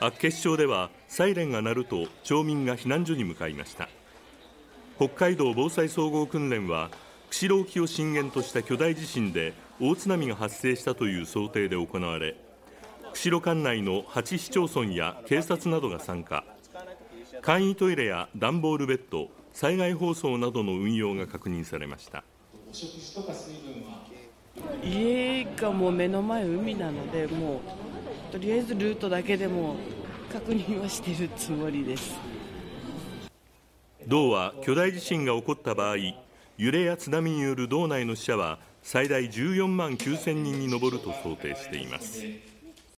厚決勝ではサイレンが鳴ると町民が避難所に向かいました。北海道防災総合訓練は釧路沖を震源とした巨大地震で大津波が発生したという想定で行われ釧路管内の8市町村や警察などが参加。簡易トイレや段ボールベッド災害放送などの運用が確認されました。家がもう目の前海なのでもうとりあえずルートだけでも確認はしてるつもりです。道は巨大地震が起こった場合揺れや津波による道内の死者は最大14万9000人に上ると想定しています。